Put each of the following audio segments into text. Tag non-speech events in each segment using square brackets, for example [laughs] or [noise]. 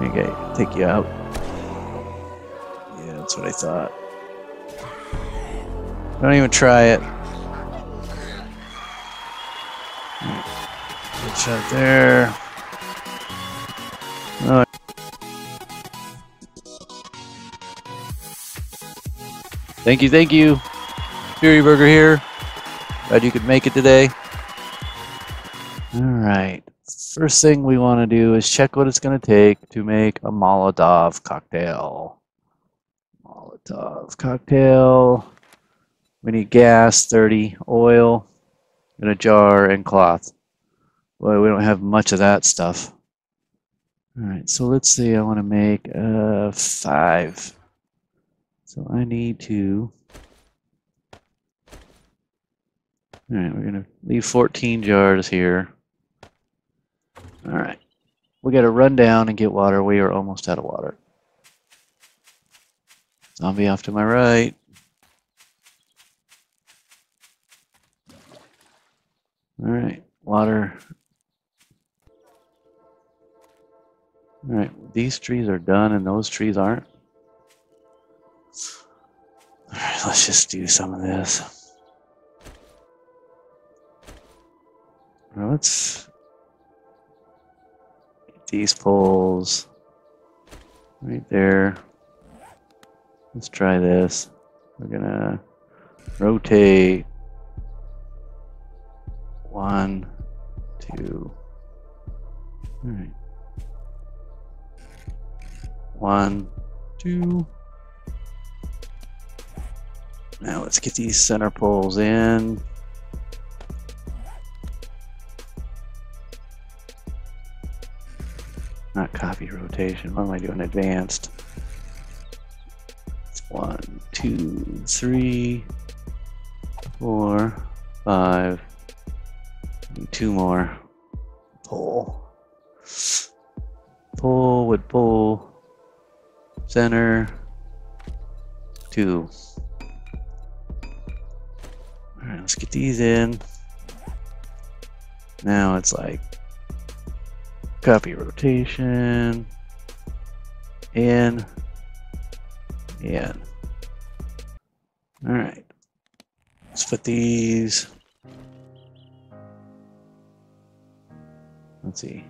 Okay, take you out. Yeah, that's what I thought. Don't even try it. Good shot there. Oh. Thank you, thank you. Fury Burger here. Glad you could make it today. All right. First thing we want to do is check what it's going to take to make a Molotov cocktail. Molotov cocktail. We need gas, 30, oil, in a jar, and cloth. Well, we don't have much of that stuff. All right, so let's see. I want to make uh, five. So I need to. All right, we're going to leave 14 jars here. All right. We got to run down and get water. We are almost out of water. Zombie off to my right. All right, water. All right, these trees are done and those trees aren't. All right, let's just do some of this. Now let's get these poles right there. Let's try this. We're gonna rotate one, two. All right. One, two. Now let's get these center poles in. Copy rotation. What am I doing? Advanced. One, two, three, four, five. Two more. Pull. Pull would pull. Center. Two. Alright, let's get these in. Now it's like copy rotation. In. In. Alright. Let's put these Let's see.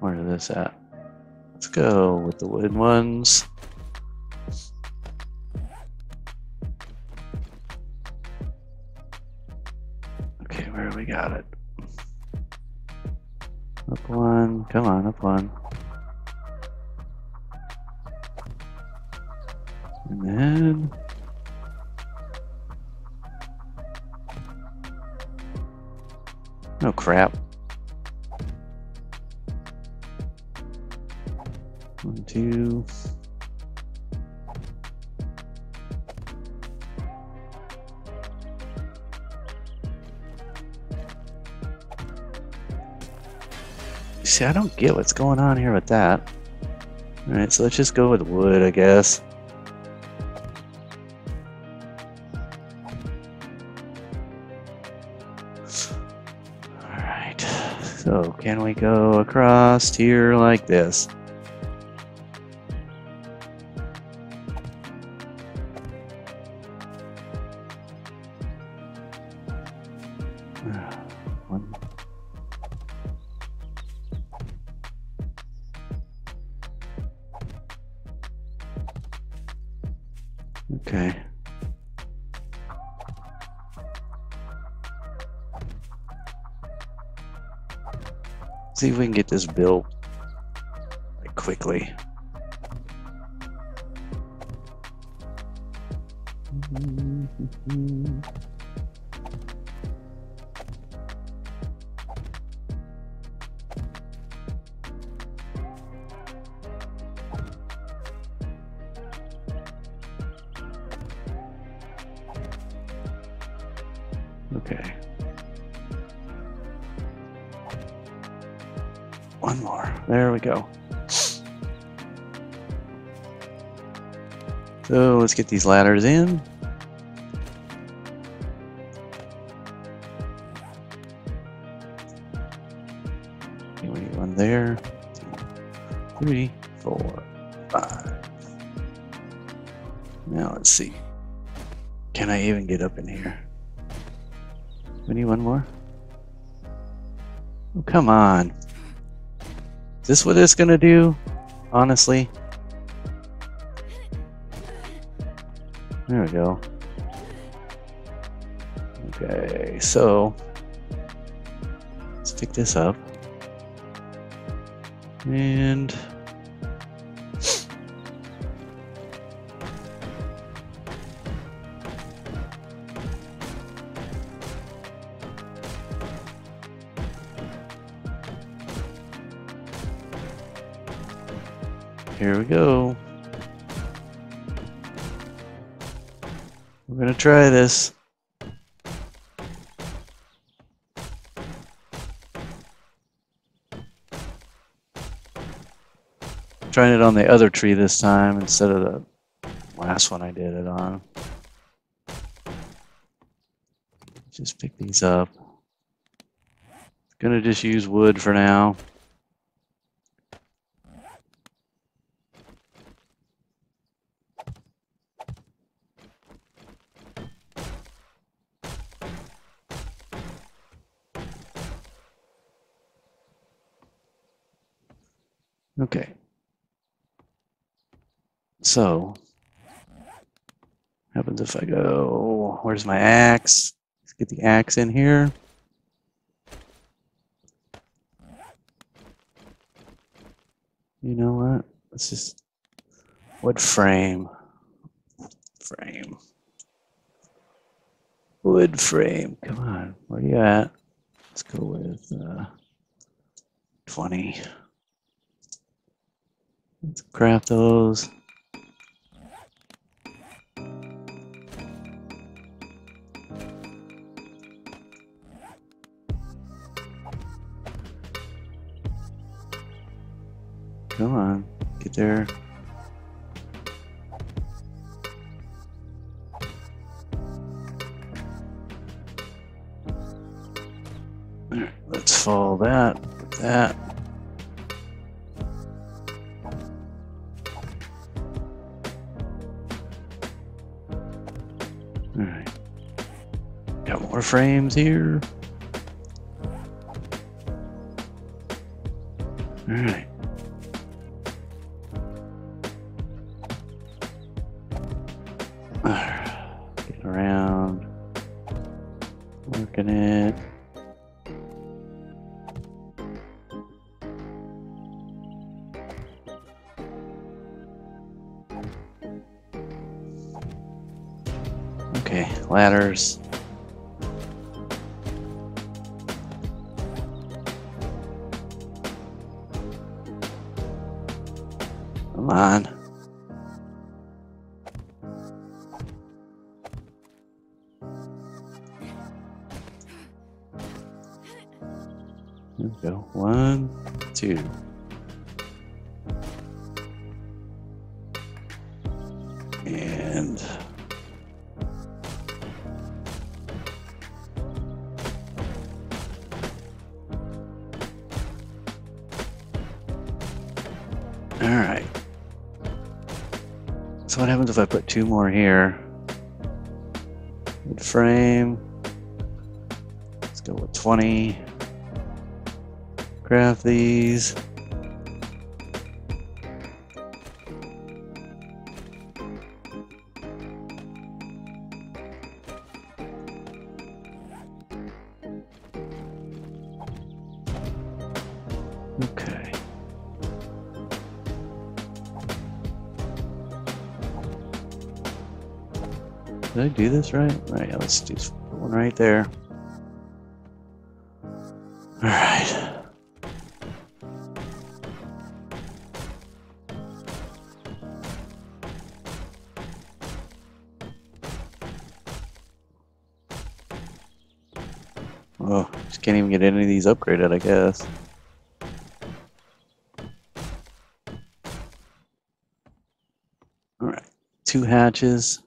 Where is this at? Let's go with the wooden ones. Got it? Up one. Come on, up one. And then Oh crap. One, two. See, I don't get what's going on here with that. Alright, so let's just go with wood, I guess. Alright, so can we go across here like this? Okay. see if we can get this built like, quickly. [laughs] So let's get these ladders in. We need one there. Two, three, four, five. Now let's see. Can I even get up in here? We need one more. Oh, come on. Is this what it's gonna do? Honestly? Go. Okay, so let's pick this up. And here we go. Gonna try this. Trying it on the other tree this time instead of the last one I did it on. Just pick these up. Gonna just use wood for now. Okay. So, happens if I go, where's my axe? Let's get the axe in here. You know what? Let's just, wood frame. Frame. Wood frame. Come on, where are you at? Let's go with uh, 20. Let's craft those. Come on, get there. Let's follow that that. Frames here. Alright. Getting around. Working it. Okay, ladders. On. Two more here? Wood frame. Let's go with 20. Craft these. Do this right? Right, yeah, let's do one right there. All right. Oh, just can't even get any of these upgraded, I guess. All right, two hatches.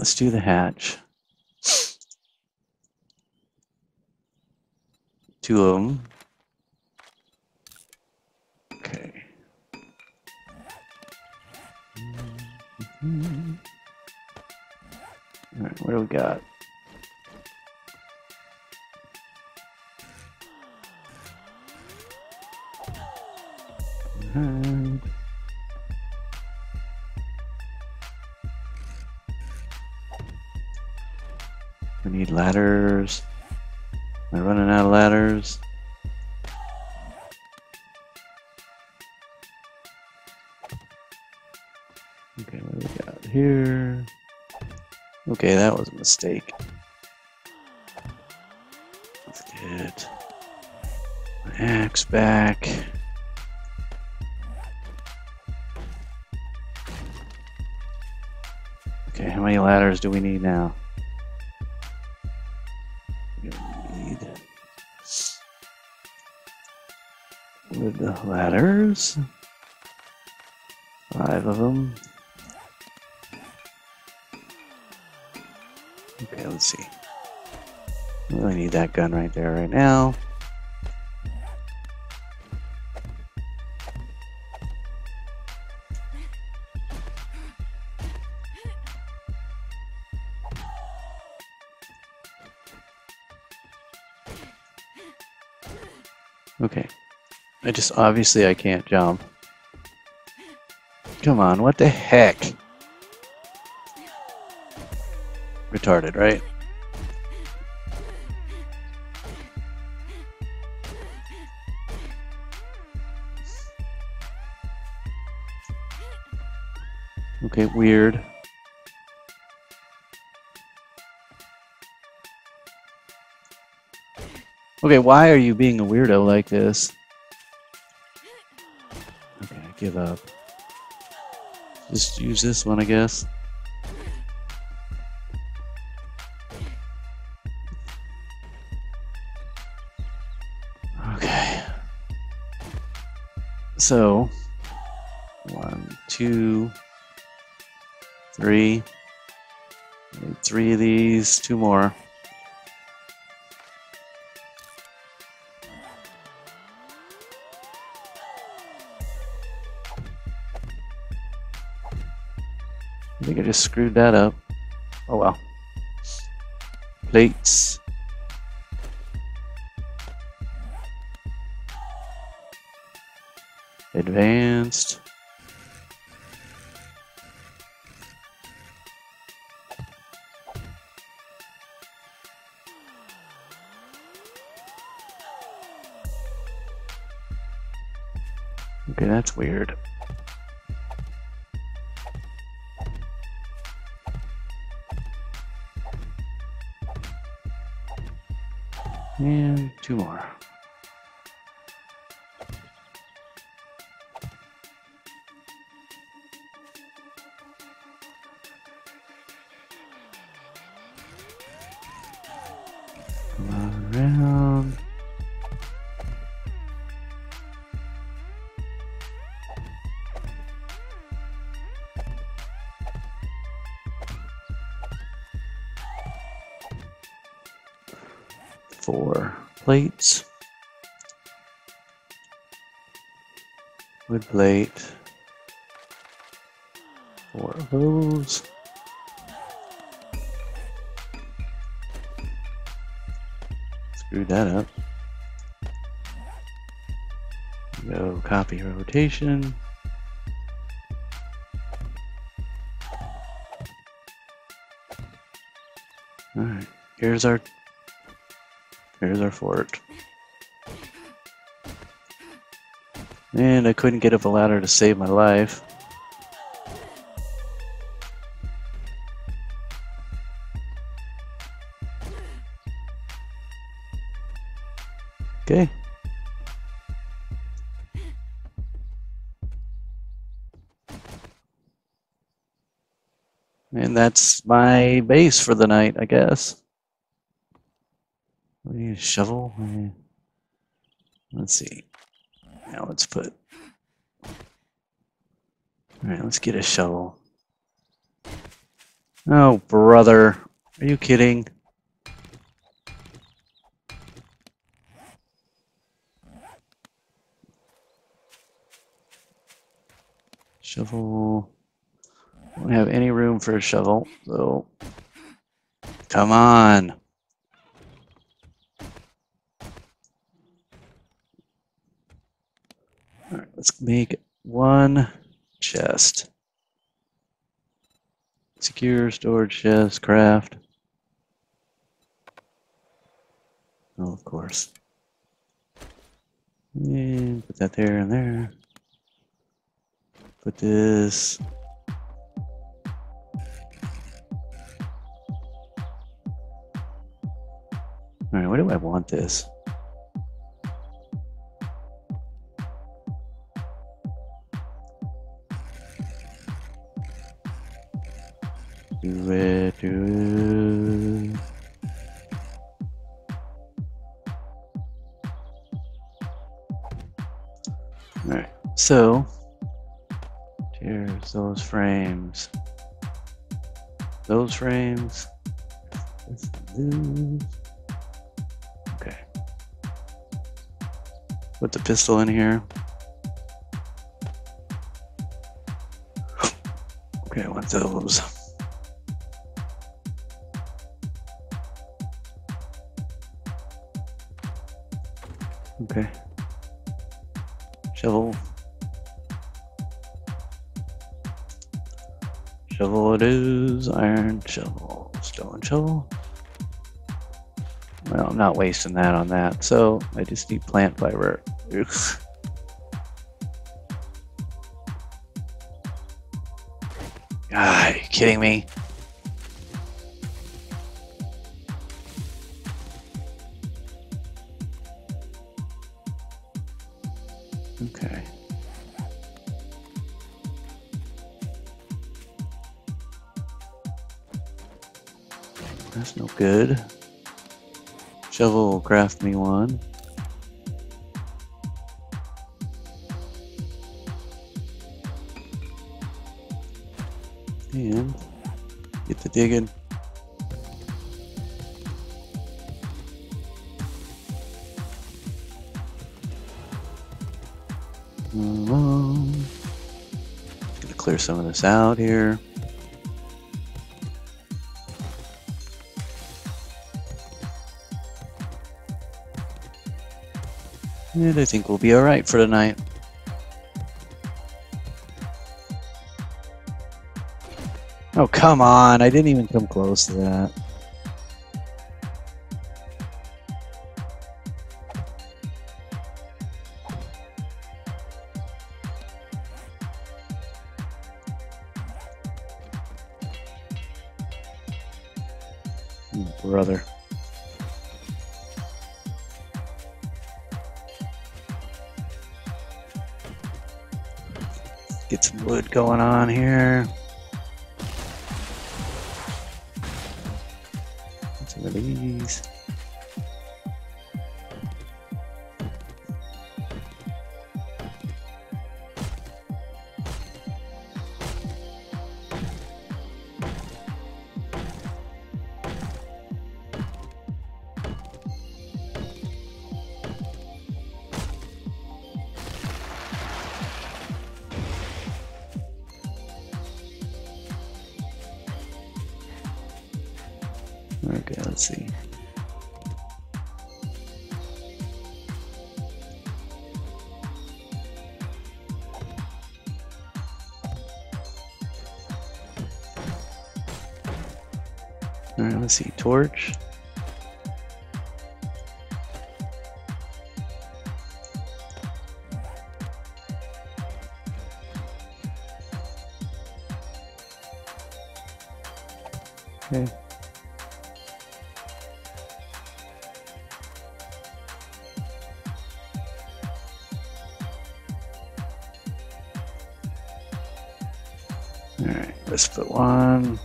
Let's do the hatch. Two of them. Okay. All right, what do we got? Alright. Need ladders. Am I running out of ladders? Okay, what do we got here? Okay, that was a mistake. Let's get my axe back. Okay, how many ladders do we need now? The ladders. Five of them. Okay, let's see. I really need that gun right there right now. Okay. I just obviously I can't jump. Come on, what the heck? Retarded, right? Okay, weird. Okay, why are you being a weirdo like this? Give up. Just use this one, I guess. Okay. So, one, two, three. Need three of these, two more. Just screwed that up. Oh well. Plates. Advanced. Okay, that's weird. And two more. Four plates. Wood plate. Four of those. Screw that up. Go copy rotation. Alright, here's our here's our fort. And I couldn't get up a ladder to save my life. Okay. And that's my base for the night, I guess. Need a shovel. Let's see. Now let's put. All right, let's get a shovel. Oh, brother. Are you kidding? Shovel. Don't have any room for a shovel, so come on. All right, let's make one chest. Secure storage chest, craft. Oh, of course. And put that there and there. Put this. All right, where do I want this? Do it, do it. All right, so here's those frames. Those frames. Okay. Put the pistol in here. Okay, I want those. Okay. Shovel. Shovel it is. Iron shovel. Stone shovel. Well, I'm not wasting that on that, so I just need plant fiber. Ugh. [laughs] Ah, are you kidding me? Okay. That's no good. Shovel will craft me one. And get the digging. Some of this out here. And I think we'll be alright for tonight. Oh, come on. I didn't even come close to that. Let's see. All right, let's see. Torch. All right, let's put one.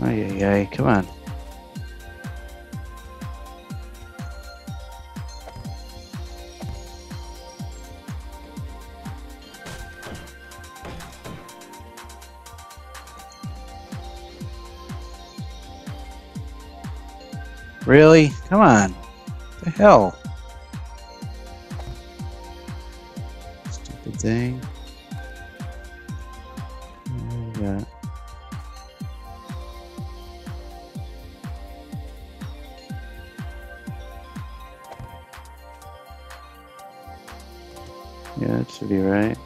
Oh come on. Really? Come on. Hell? Stupid thing. Yeah. Yeah, that should be right.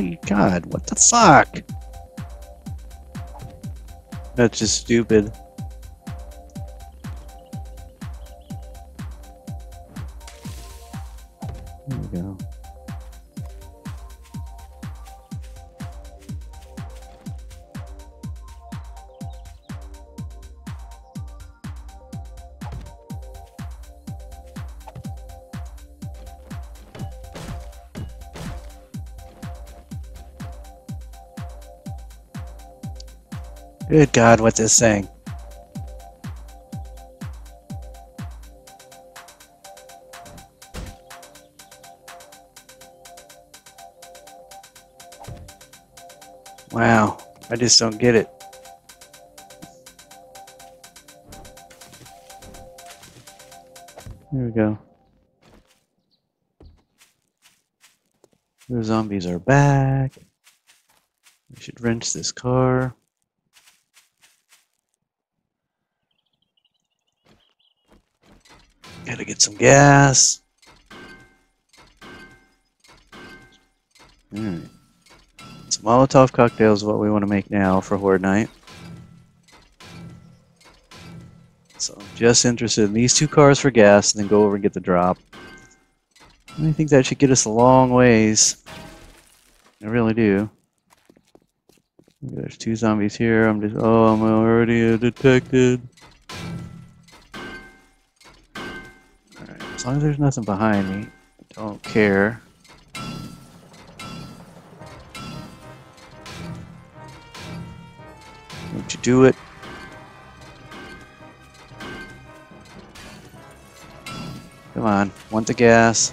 Really? God, what the fuck? That's just stupid. Good God, what's this saying? Wow, I just don't get it. There we go. The zombies are back. We should wrench this car. Get some gas. Alright. Some Molotov cocktails is what we want to make now for Horde Night. So I'm just interested in these two cars for gas and then go over and get the drop. I think that should get us a long ways. I really do. There's two zombies here. I'm just, oh, I'm already detected. As long as there's nothing behind me, I don't care. Don't you do it? Come on, want the gas.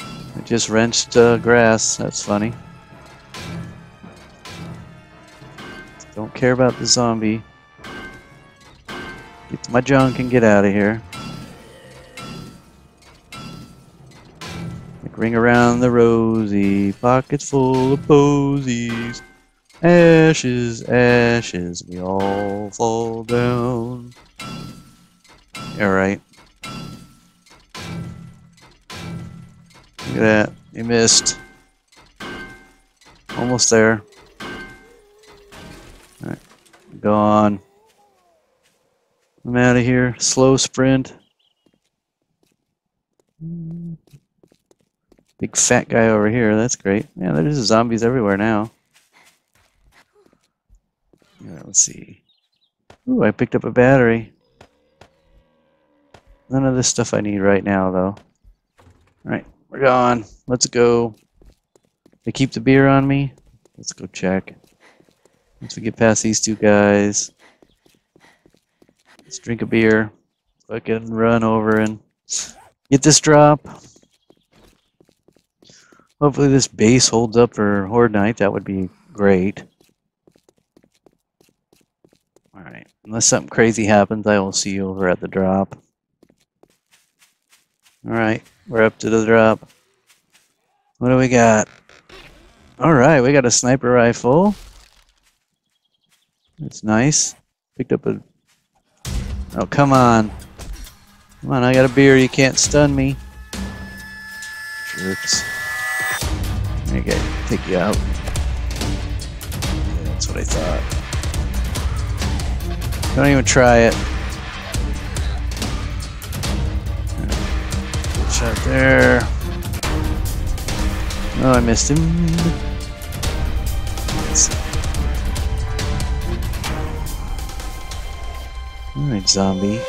I just wrenched uh, grass, that's funny. Don't care about the zombie. Get my junk and get out of here. Ring around the rosy, pockets full of posies. Ashes, ashes, we all fall down. Alright. Look at that. You missed. Almost there. Alright. Go on. I'm out of here. Slow sprint. Big fat guy over here. That's great. Yeah, there's zombies everywhere now. Yeah, let's see. Ooh, I picked up a battery. None of this stuff I need right now, though. Alright, we're gone. Let's go. They keep the beer on me? Let's go check. Once we get past these two guys. Let's drink a beer. Fucking run over and get this drop. Hopefully this base holds up for Horde Night. That would be great. Alright, unless something crazy happens, I will see you over at the drop. Alright, we're up to the drop. What do we got? Alright, we got a sniper rifle. That's nice. Picked up a... Oh, come on. Come on, I got a beer. You can't stun me. Jerks. Okay, take you out. Yeah, that's what I thought. Don't even try it. Shot there. Oh, I missed him. Alright, zombie.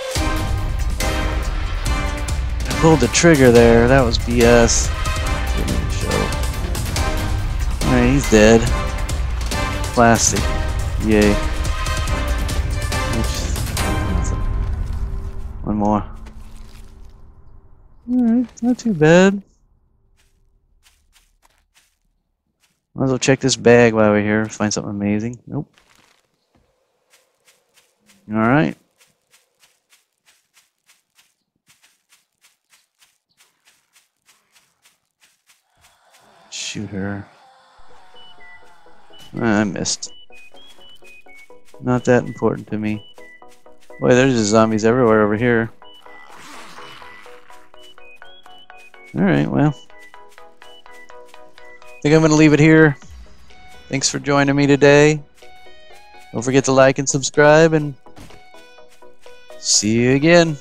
I pulled the trigger there. That was BS. He's dead. Plastic. Yay. One more. Alright, not too bad. Might as well check this bag while we're here, find something amazing. Nope. Alright. Shoot her. Uh, I missed. Not that important to me. Boy, there's just zombies everywhere over here. Alright, well. I think I'm going to leave it here. Thanks for joining me today. Don't forget to like and subscribe, and see you again.